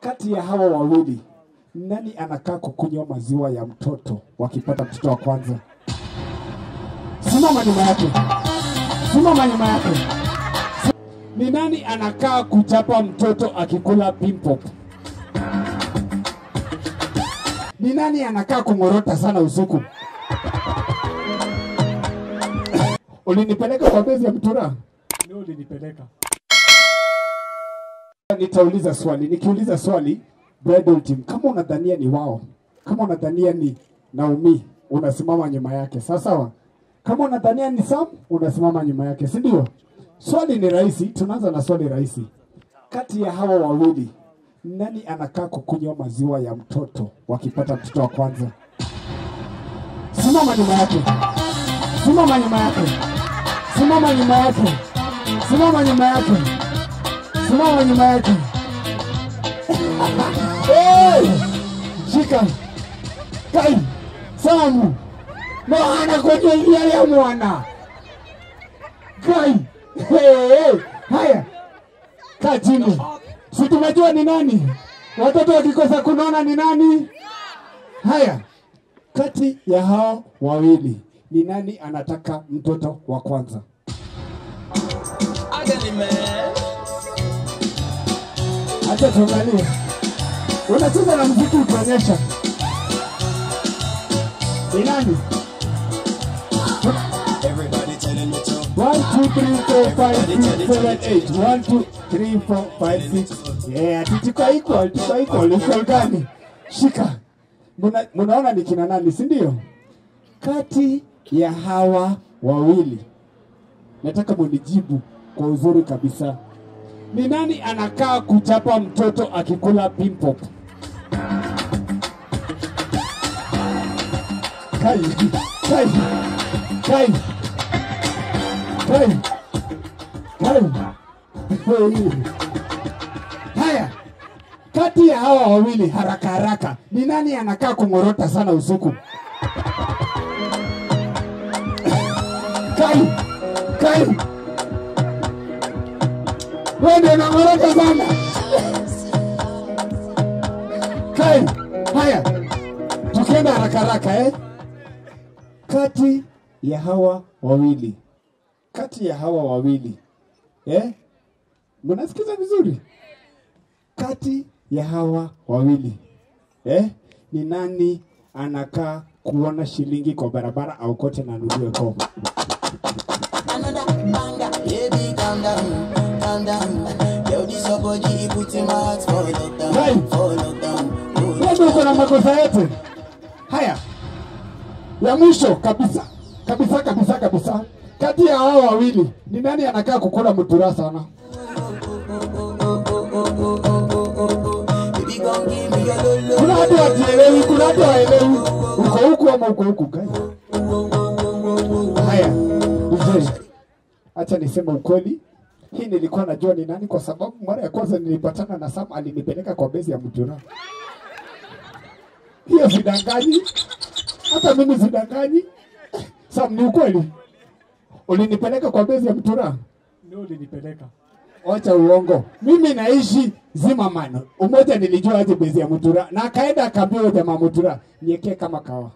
Kati ya hawa wawili nani anakaa kukunywa maziwa ya mtoto wakipata mtoto wa kwanza? Simama nyuma yake, simama nyuma yake. Ni nani anakaa kuchapa mtoto akikula pimpop? Ni nani anakaa kung'orota sana usiku? Ulinipeleka kwa bezi ya mtura? Ndio ulinipeleka. Nitauliza swali, nikiuliza swali Bridal team, kama unadhania ni wao, kama unadhania ni Naomi, unasimama nyuma yake, sawa sawa. Kama unadhania ni Sam, unasimama nyuma yake, si ndio? Swali ni rahisi, tunaanza na swali rahisi. Kati ya hawa wawili, nani anakaa kukunywa maziwa ya mtoto wakipata mtoto wa kwanza? Simama nyuma yake, simama nyuma yake, simama nyuma yake, simama nyuma yake, simama nyuma yake. Hey! Shika kai Samu mwana kwenye njia ya mwana kai hey, hey. Haya, kaa chini, si tumejua ni nani. Watoto wakikosa kunaona ni nani. Haya, kati ya hao wawili ni nani anataka mtoto wa kwanza? Agony man. Acha tuangalie, unacheza na mziki ukionyesha ni nani? One, two, three, four, five, six, seven, eight. One, two, three, four, five, six. Yeah, ati tuko equal, tuko equal. Equal gani? Shika. Muna, munaona ni kina nani, si ndio? Kati ya hawa wawili nataka munijibu kwa uzuri kabisa. Ni nani anakaa kuchapa mtoto akikula pimpop? Kai, kai, kai. kai, kai. Haya, kati ya hawa wawili haraka haraka, ni nani anakaa kung'orota sana usiku? Kai, Kai, wewe ndio unang'orota sana. Kai, haya, tukienda haraka haraka eh? Kati ya hawa wawili kati ya hawa wawili eh? Mnasikiza vizuri? Kati ya hawa wawili eh? Ni nani anakaa kuona shilingi kwa barabara au kote na nunue kopo? Down. Yo, this put in my heart for lockdown, Hey. for lockdown. Wewe uko na makosa yote haya. Ya mwisho kabisa kabisa kabisa kabisa, kati ya hao wawili ni nani anakaa kukula mutura sana? Kuna watu wajielewi, kuna watu waelewi, uko huku ama uko huku gani? Haya, acha niseme ukweli. Hii nilikuwa najua ni nani, kwa sababu mara ya kwanza nilipatana na Sam alinipeleka kwa bezi ya mjuna. Hiyo sidanganyi, hata mimi sidanganyi. Sam, ni ukweli, ulinipeleka kwa bezi ya Mtura? Ndio ulinipeleka. Wacha uongo. Mimi naishi Zimamano. Umoja nilijua aje bezi ya Mutura na akaenda akaambia jamaa Mutura, niekee kama kawa.